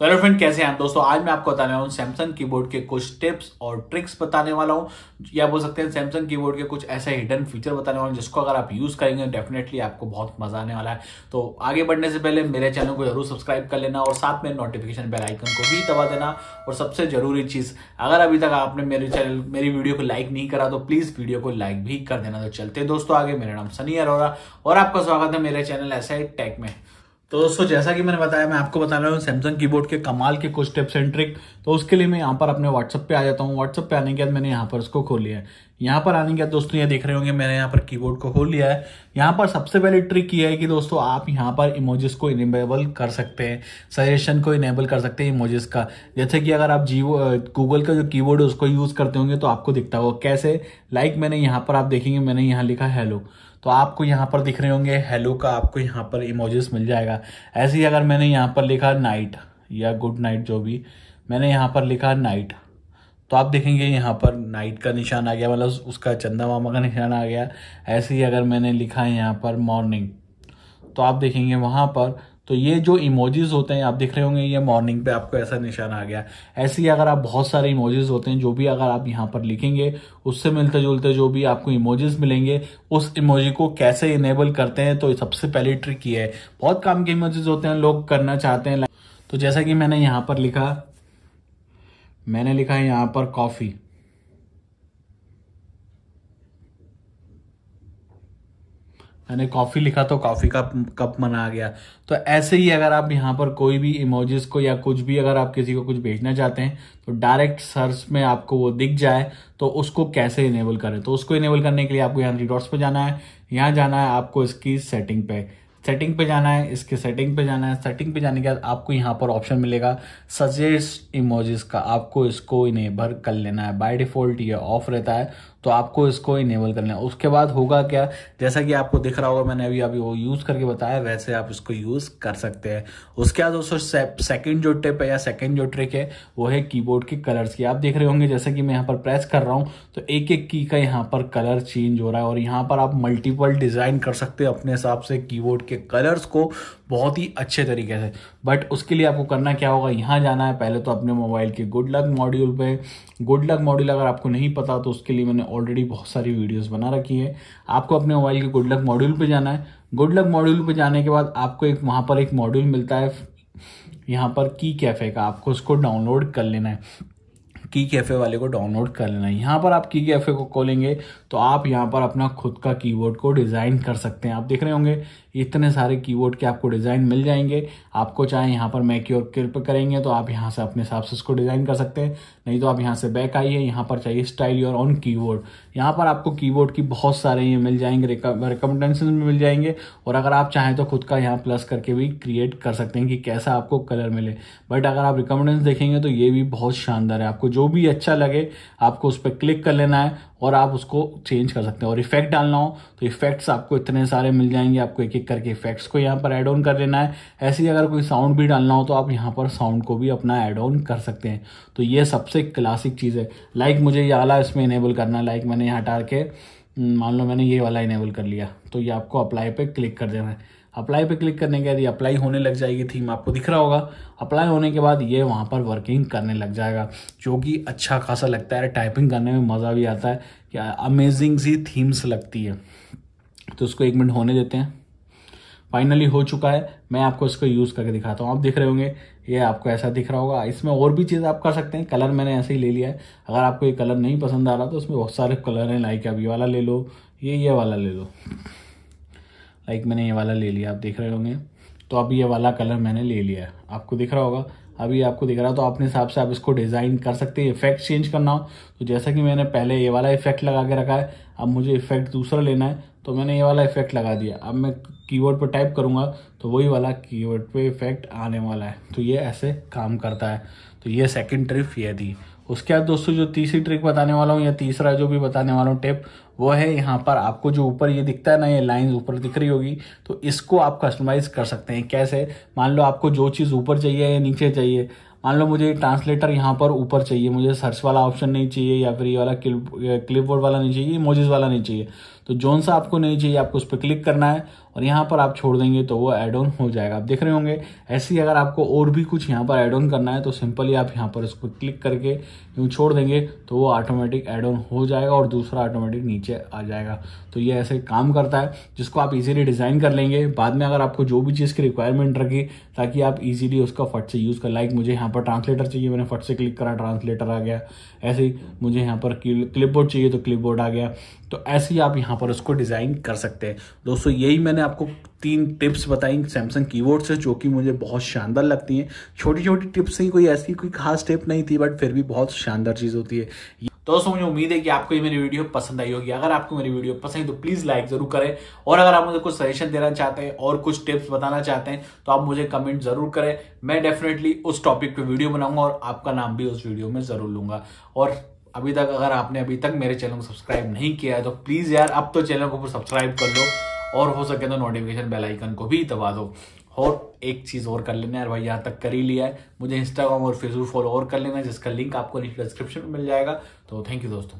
तो hello friend कैसे हैं दोस्तों, आज मैं आपको बताने वाला हूँ सैमसंग कीबोर्ड के कुछ टिप्स और ट्रिक्स बताने वाला हूँ। या बोल सकते हैं सैमसंग कीबोर्ड के कुछ ऐसे हिडन फीचर बताने वाला हूँ, जिसको अगर आप यूज़ करेंगे डेफिनेटली आपको बहुत मज़ा आने वाला है। तो आगे बढ़ने से पहले मेरे चैनल को ज़रूर सब्सक्राइब कर लेना और साथ में नोटिफिकेशन बेल आइकन को भी दबा देना। और सबसे ज़रूरी चीज़, अगर अभी तक आपने मेरे चैनल मेरी वीडियो को लाइक नहीं करा तो प्लीज़ वीडियो को लाइक भी कर देना। तो चलते दोस्तों, आगे मेरा नाम सनी अरोरा और आपका स्वागत है मेरे चैनल ऐसे टेक में। तो दोस्तों, जैसा कि मैंने बताया, मैं आपको बता रहा हूँ सैमसंग कीबोर्ड के कमाल के कुछ टिप्स एंड ट्रिक तो उसके लिए मैं यहाँ पर अपने व्हाट्सअप पे आ जाता हूँ। व्हाट्सअप पे आने के बाद मैंने यहाँ पर उसको खोल लिया है। यहाँ पर आने के बाद दोस्तों, ये देख रहे होंगे, मैंने यहाँ पर कीबोर्ड को खोल लिया है। यहाँ पर सबसे पहले ट्रिक ये है कि दोस्तों, आप यहाँ पर इमोजेस को इनेबल कर सकते हैं। सजेशन को इनेबल कर सकते हैं इमोजेस का। जैसे कि अगर आप जीवो गूगल का जो कीबोर्ड है, उसको यूज़ करते होंगे तो आपको दिखता होगा। कैसे? लाइक मैंने यहाँ पर, आप देखेंगे, मैंने यहाँ लिखा हेलो तो आपको यहाँ पर दिख रहे होंगे हेलो का आपको यहाँ पर इमोजेस मिल जाएगा। ऐसे ही अगर मैंने यहाँ पर लिखा नाइट या गुड नाइट जो भी, मैंने यहाँ पर लिखा नाइट तो आप देखेंगे यहाँ पर नाइट का निशान आ गया मतलब उसका चंदा मामा का निशान आ गया। ऐसे ही अगर मैंने लिखा यहाँ पर मॉर्निंग तो आप देखेंगे वहाँ पर तो ये जो इमोजीज होते हैं, आप दिख रहे होंगे, ये मॉर्निंग पे आपको ऐसा निशान आ गया। ऐसे ही अगर आप बहुत सारे इमोजीज होते हैं, जो भी अगर आप यहाँ पर लिखेंगे, उससे मिलते जुलते जो भी आपको इमोजीज मिलेंगे, उस इमोजी को कैसे इनेबल करते हैं तो सबसे पहली ट्रिक ये है। बहुत काम के इमोजीज होते हैं, लोग करना चाहते हैं। तो जैसा कि मैंने यहाँ पर लिखा, मैंने लिखा है यहाँ पर कॉफ़ी मैंने कॉफ़ी लिखा तो कॉफ़ी का कप मना गया। तो ऐसे ही अगर आप यहाँ पर कोई भी इमोजेस को या कुछ भी अगर आप किसी को कुछ भेजना चाहते हैं तो डायरेक्ट सर्च में आपको वो दिख जाए तो उसको कैसे इनेबल करें? तो उसको इनेबल करने के लिए आपको यहाँ रिडोर्ट्स पर जाना है। यहाँ जाना है आपको इसकी सेटिंग पे। सेटिंग पे जाना है, इसके सेटिंग पे जाना है। सेटिंग पे जाने के बाद आपको यहाँ पर ऑप्शन मिलेगा सजेस्ट इमोजेस का। आपको इसको इनेबल कर लेना है। बाय डिफ़ॉल्ट ये ऑफ़ रहता है तो आपको इसको इनेबल करना है। उसके बाद होगा क्या? जैसा कि आपको दिख रहा होगा, मैंने अभी अभी वो यूज़ करके बताया, वैसे आप इसको यूज़ कर सकते हैं। उसके बाद दोस्तों सेकंड जो टिप है या सेकंड जो ट्रिक है, वो है कीबोर्ड के कलर्स की। आप देख रहे होंगे, जैसे कि मैं यहाँ पर प्रेस कर रहा हूँ तो एक एक की का यहाँ पर कलर चेंज हो रहा है। और यहाँ पर आप मल्टीपल डिज़ाइन कर सकते हो अपने हिसाब से कीबोर्ड के कलर्स को बहुत ही अच्छे तरीके से। बट उसके लिए आपको करना क्या होगा? यहाँ जाना है। पहले तो अपने मोबाइल के गुड लक मॉड्यूल पे। गुड लक मॉड्यूल अगर आपको नहीं पता तो उसके लिए मैंने ऑलरेडी बहुत सारी वीडियोस बना रखी है। आपको अपने मोबाइल के गुड लक मॉड्यूल पे जाना है। गुड लक मॉड्यूल पे जाने के बाद आपको एक, वहाँ पर एक मॉड्यूल मिलता है। यहाँ पर की कैफ़े का। आपको उसको डाउनलोड कर लेना है। की कैफ़े वाले को डाउनलोड कर लेना। है यहाँ पर आप की कैफ़े को खोलेंगे तो आप यहाँ पर अपना खुद का कीबोर्ड को डिज़ाइन कर सकते हैं। आप देख रहे होंगे, इतने सारे कीबोर्ड के आपको डिज़ाइन मिल जाएँगे। आपको चाहे यहाँ पर मैक और क्लिप करेंगे तो आप यहाँ से अपने हिसाब से उसको डिज़ाइन कर सकते हैं। नहीं तो आप यहाँ से बैक आइए, यहाँ पर चाहिए स्टाइल योर ऑन कीबोर्ड यहाँ पर आपको कीबोर्ड की बहुत सारे ये मिल जाएँगे रिकमेंडेशन में मिल जाएँगे। और अगर आप चाहें तो खुद का यहाँ प्लस करके भी क्रिएट कर सकते हैं कि कैसा आपको कलर मिले। बट अगर आप रिकमेंडेशन देखेंगे तो ये भी बहुत शानदार है। आपको जो भी अच्छा लगे, आपको उस पर क्लिक कर लेना है और आप उसको चेंज कर सकते हैं। और इफ़ेक्ट डालना हो तो इफेक्ट्स आपको इतने सारे मिल जाएँगे, आपको एक एक करके इफेक्ट्स को यहाँ पर एड ऑन कर लेना है। ऐसे ही अगर कोई साउंड भी डालना हो तो आप यहाँ पर साउंड को भी अपना एड ऑन कर सकते हैं। तो ये सबसे क्लासिक चीज़ है। लाइक मुझे ये वाला इसमें इनेबल करना लाइक मैंने यहाँ हटा के मान लो मैंने ये वाला इनेबल कर लिया तो ये आपको अप्लाई पे क्लिक कर देना है। अप्लाई पे क्लिक करने के बाद ये अप्लाई होने लग जाएगी थीम आपको दिख रहा होगा। अप्लाई होने के बाद ये वहाँ पर वर्किंग करने लग जाएगा, जो कि अच्छा खासा लगता है। टाइपिंग करने में मज़ा भी आता है। क्या अमेजिंग सी थीम्स लगती है। तो उसको एक मिनट होने देते हैं। फाइनली हो चुका है। मैं आपको इसको यूज़ करके दिखाता हूँ। आप दिख रहे होंगे, ये आपको ऐसा दिख रहा होगा। इसमें और भी चीज़ आप कर सकते हैं। कलर मैंने ऐसे ही ले लिया है। अगर आपको ये कलर नहीं पसंद आ रहा तो उसमें बहुत सारे कलर हैं। लाइक आप ये वाला ले लो, ये ये वाला ले लो। लाइक मैंने ये वाला ले लिया, आप देख रहे होंगे। तो अब ये वाला कलर मैंने ले लिया है। आपको दिख रहा होगा? अभी आपको दिख रहा है तो अपने हिसाब से आप इसको डिज़ाइन कर सकते हैं। इफ़ेक्ट चेंज करना हो तो जैसा कि मैंने पहले ये वाला इफ़ेक्ट लगा के रखा है, अब मुझे इफ़ेक्ट दूसरा लेना है तो मैंने ये वाला इफ़ेक्ट लगा दिया। अब मैं कीबोर्ड पर टाइप करूँगा तो वही वाला कीबोर्ड पे इफ़ेक्ट आने वाला है। तो ये ऐसे काम करता है। तो ये सेकंड ट्रिप ये थी। उसके बाद दोस्तों, जो तीसरी ट्रिक बताने वाला हूँ या तीसरा जो भी बताने वाला हूँ टिप वो है यहाँ पर आपको जो ऊपर ये दिखता है ना, ये लाइन ऊपर दिख रही होगी तो इसको आप कस्टमाइज कर सकते हैं। कैसे? मान लो आपको जो चीज़ ऊपर चाहिए या नीचे चाहिए। मान लो मुझे ट्रांसलेटर यहाँ पर ऊपर चाहिए, मुझे सर्च वाला ऑप्शन नहीं चाहिए या फिर ये वाला क्लिप बोर्ड वाला नहीं चाहिए मोजिज वाला नहीं चाहिए। तो जोन सा आपको नहीं चाहिए, आपको उस पर क्लिक करना है और यहाँ पर आप छोड़ देंगे तो वो एड ऑन हो जाएगा। आप देख रहे होंगे, ऐसे ही अगर आपको और भी कुछ यहाँ पर एड ऑन करना है तो सिंपली आप यहाँ पर उस पर क्लिक करके यूँ छोड़ देंगे तो वो ऑटोमेटिक एड ऑन हो जाएगा और दूसरा ऑटोमेटिक नीचे आ जाएगा। तो ये ऐसे काम करता है, जिसको आप इजीली डिज़ाइन कर लेंगे। बाद में अगर आपको जो भी चीज़ की रिक्वायरमेंट रखी, ताकि आप इजीली उसका फट से यूज़ कर लाइक मुझे यहाँ पर ट्रांसलेटर चाहिए, मैंने फट से क्लिक करा ट्रांसलेटर आ गया। ऐसे ही मुझे यहाँ पर क्लिप बोर्ड चाहिए तो क्लिप बोर्ड आ गया। तो ऐसे ही आप यहाँ पर उसको डिज़ाइन कर सकते हैं। दोस्तों, यही मैंने आपको तीन टिप्स बताई सैमसंग कीबोर्ड से, जो कि मुझे बहुत शानदार लगती हैं। छोटी छोटी टिप्स ही कोई ऐसी कोई खास टिप नहीं थी बट फिर भी बहुत शानदार चीज़ होती है। दोस्तों, मुझे उम्मीद है कि आपको ये मेरी वीडियो पसंद आई होगी। अगर आपको मेरी वीडियो पसंद है तो प्लीज़ लाइक ज़रूर करें। और अगर आप मुझे कुछ सजेशन देना चाहते हैं और कुछ टिप्स बताना चाहते हैं तो आप मुझे कमेंट ज़रूर करें। मैं डेफिनेटली उस टॉपिक पे वीडियो बनाऊँगा और आपका नाम भी उस वीडियो में ज़रूर लूँगा। और अभी तक अगर आपने अभी तक मेरे चैनल को सब्सक्राइब नहीं किया है तो प्लीज़ यार, अब तो चैनल को सब्सक्राइब कर लो और हो सके तो नोटिफिकेशन बेल आइकन को भी दबा दो। और एक चीज़ और कर लेना यार भाई यहाँ तक कर ही लिया है। मुझे इंस्टाग्राम और फेसबुक फॉलो और कर लेना जिसका लिंक आपको नीचे डिस्क्रिप्शन में मिल जाएगा। तो थैंक यू दोस्तों।